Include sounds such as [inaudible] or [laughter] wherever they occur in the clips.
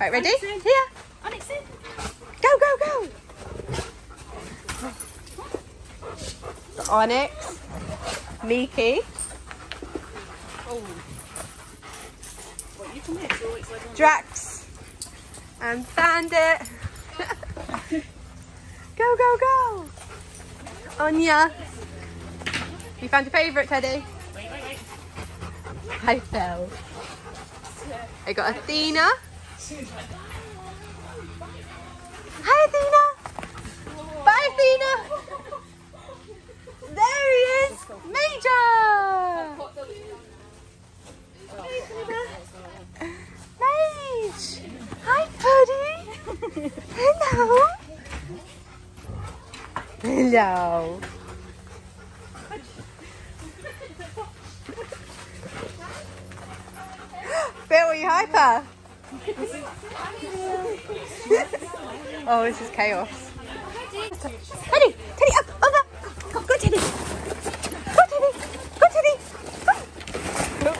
Right, ready? Here. Onyx in. Go, go, go. Got Onyx. Miki. Oh. What, you come here? So it's like Drax. And Bandit. [laughs] go, go, go. Anya. You found your favourite, Teddy? Wait, wait, wait. I fell. I got Athena. Hi, Athena. Bye, Athena. There he is. Major. Mage. Hi, Puddy. Hello. Hello. You hyper? Oh, this is chaos. Teddy, Teddy, up, over. Go, go, Teddy. Go, Teddy. Go, Teddy. Go. Look,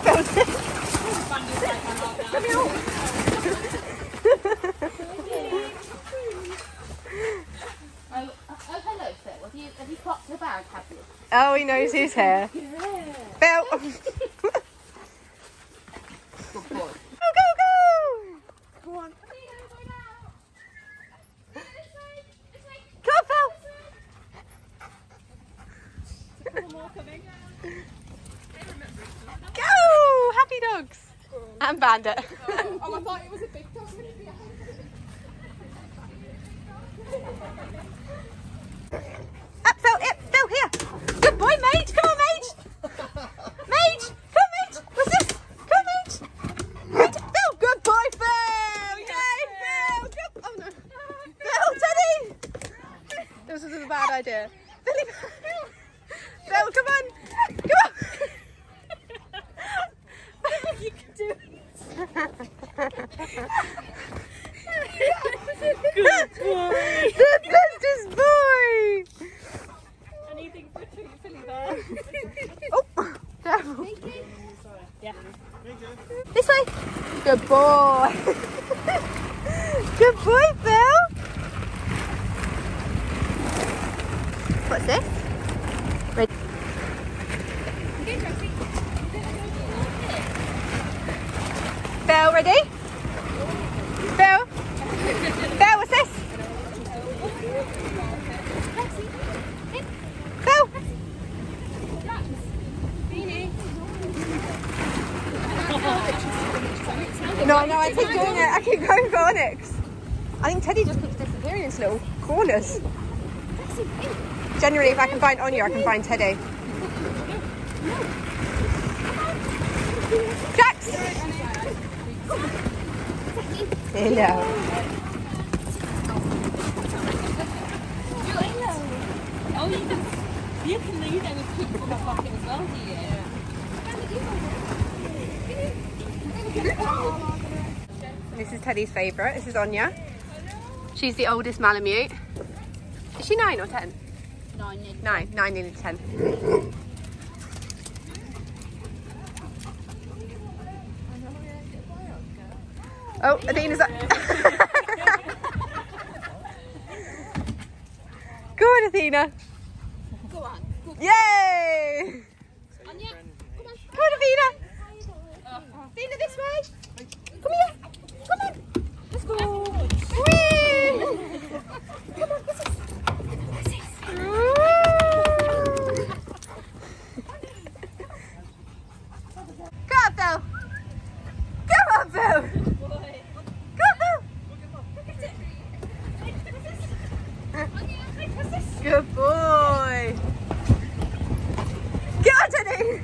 Come here. Oh, hello, Phil. Have you, have you popped your bag, have you? Oh, he knows who's here. Bill. go, Good boy. go, go. Go on. Come on, Phil. Go! Happy dogs. Bandit. Oh, I thought it was a big dog. Up, Phil, up, Phil, here. Good boy, mate. Come on, mate. Mate, come, mate. What's this? Come, mate. Mate, Phil. Good boy, Phil. Yay, Phil. Good. Oh, no. Phil, Teddy. This was a bad idea. Billy. Phil, come on. Come on. you can do it. Good boy. the bestest boy. Anything for Tilly Philly there. Oh, careful. Yeah. This way. Good boy. Good boy, Phil. What's this? Ready? Phil, ready? Phil? Phil, what's this? Phil? No, no, I keep doing it. I keep going for Onyx. I think Teddy just keeps disappearing into little corners. Generally, if I can find Anya, I can find Teddy. Jax! Hello. You can, kids in my as well, do you? This is Teddy's favourite. This is Anya. She's the oldest Malamute. Is she nine or ten? Nine. Nine. Nine, nearly ten. Oh, Athena's up. [laughs] Go on, Athena. Go on. Go Yay! Anya, come on. Come on, Athena. Athena, this way. Come here. Come on. Let's go. Whee! Come on, what's this? What's this? Ooh. Go on, Phil. Go on, Phil. Go on, Phil. Good boy. Go on, Teddy.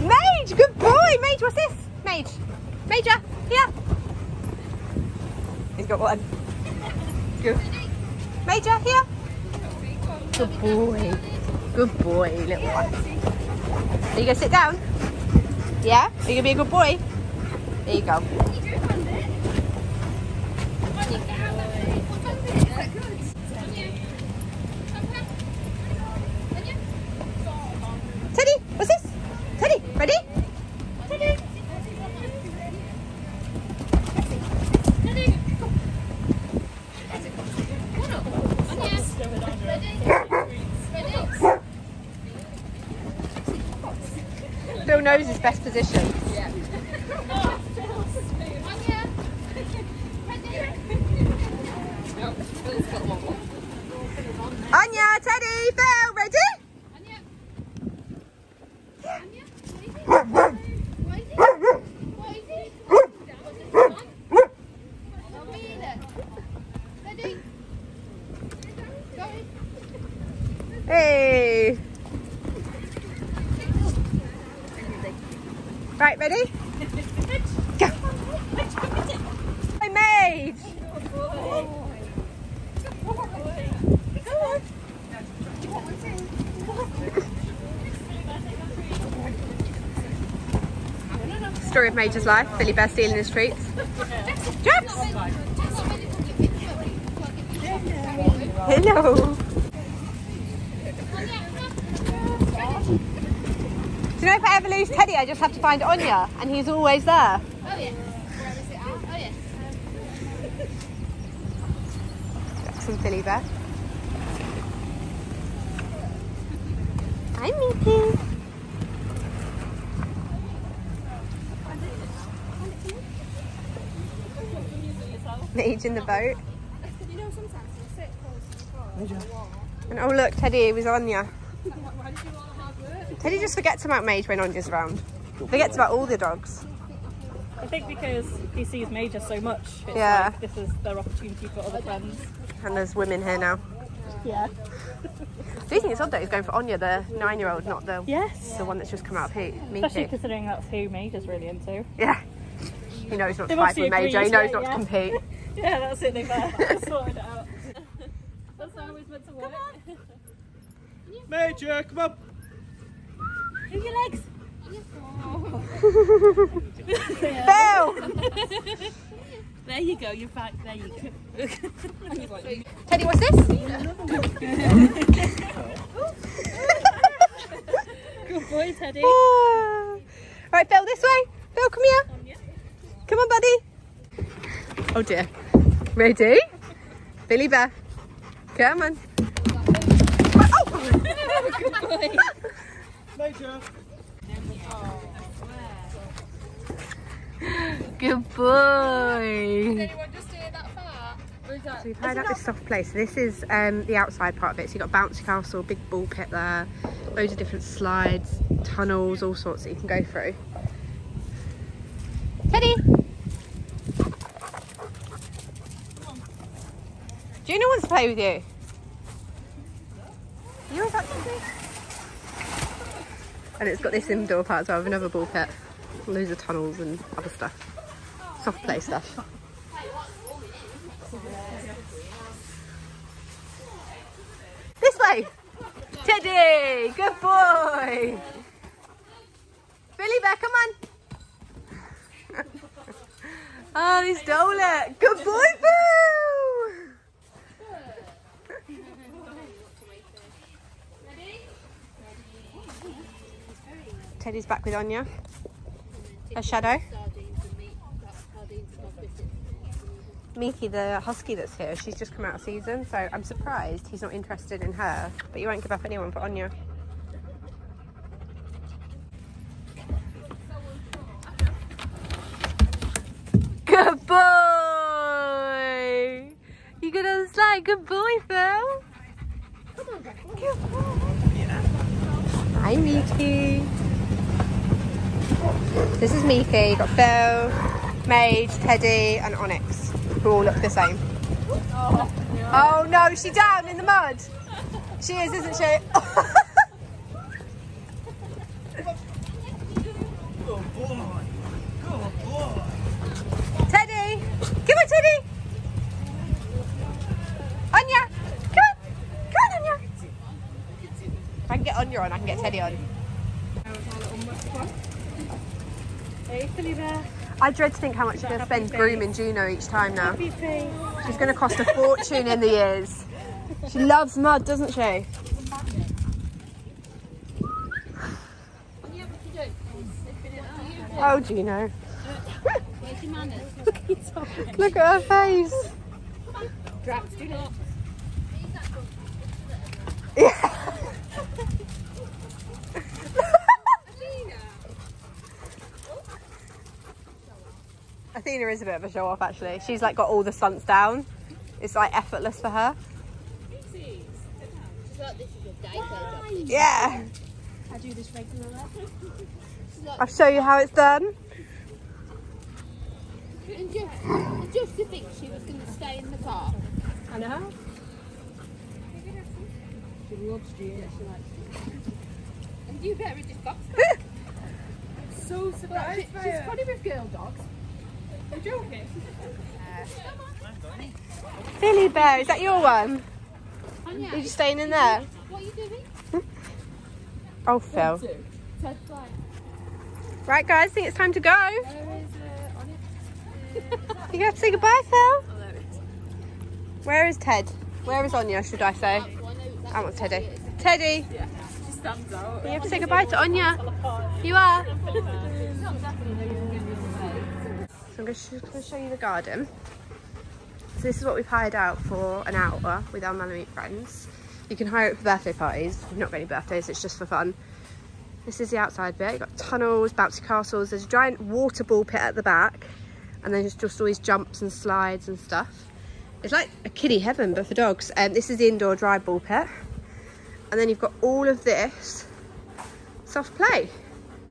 Mage, good boy. Mage, what's this? Mage. Major, here. Got one. Good. Major, here. Good boy. Good boy, little one. Are you going to sit down? Yeah? Are you going to be a good boy? There you go. knows his best position. Anya, Teddy, Phil, ready? Hey. Right, ready? Go. I made. Of Major's life. Billy Bear stealing his treats. Hello. Do you know if I ever lose Teddy, I just have to find Anya, and he's always there. Jackson Billy Bear. Hi, Miki. Mage in the boat. And oh look, Teddy was Anya. Teddy just forgets about Mage when Anya's around. Forgets about all the dogs. I think because he sees Major so much, it's Yeah. like this is their opportunity for other friends. And there's women here now. Yeah. Do you think it's odd that he's going for Anya, the nine-year-old, not the Yes. the one that's just come out of heat? Especially considering that's who Major's really into. Yeah. He knows not to fight with Major. He knows yeah, not to compete. Yeah, that's it. They've [laughs] sorted it out. That's how it's meant to work. Major, come on. Move your legs. Phil! [laughs] There you go, you're back. There you go. [laughs] Teddy, what's this? Good boy, Teddy. Ah. right, Phil, this way. Phil, come here. Come on, buddy. Oh dear. Ready? Billy Bear. Come on. Oh! Major. Good boy. So we've hired out this soft place. This is um, the outside part of it. So you've got bouncy castle, big ball pit there, loads of different slides, tunnels, all sorts that you can go through. Teddy! Gina wants to play with you. You always like to? And it's got this indoor part as well with another ball pit. Loads of tunnels and other stuff. Soft play stuff. This way! Teddy! Good boy! Billy Bear, come on! [laughs] oh, he stole it! Good boy, Boo! Teddy's back with Anya. A shadow. Miki, the husky that's here, she's just come out of season, so I'm surprised he's not interested in her. But you won't give up anyone for Anya. Good boy! You on the slide. Good boy, Phil. Good boy. Hi, Miki. This is Miki. Got Phil, Mage, Teddy, and Onyx, who all look the same. Oh no, she's down in the mud. She is, isn't she? Teddy, come on, Teddy. Anya, come on, come on, Anya. If I can get Anya on, I can get Teddy on. Billy Bear. I dread to think how much you're going to spend Happy grooming Juno each time now. She's going to cost a fortune in the years. She loves mud, doesn't she? Oh, Juno. Look at her face. Drax, do not. Yeah. Selena is a bit of a show off actually. She's like got all the stunts down. It's like effortless for her. Like, this is your daycare. Yeah. I do this regularly. I'll show you how it's done. And just, and just to think she was going to stay in the car. I know. She loves Gina. She likes you. And you better just got [laughs] So surprised She, she's funny with girl dogs. You're joking? Billy Bear, is that your one? Are you staying in there? what are you doing? [laughs] Oh, Phil. Right, guys, I think it's time to go. is uh, [laughs] You have to say goodbye, Phil. Where is Ted? Where is Anya, should I say? Well, I know that's I want Teddy. Teddy, you have to say goodbye to Anya. You are. [laughs] So I'm going to show you the garden. So this is what we've hired out for an hour with our Malamute friends. You can hire it for birthday parties. We've not got any birthdays, it's just for fun. This is the outside bit. You've got tunnels, bouncy castles. There's a giant water ball pit at the back. And then there's just all these jumps and slides and stuff. It's like a kiddie heaven, but for dogs. And um, this is the indoor dry ball pit. And then you've got all of this soft play.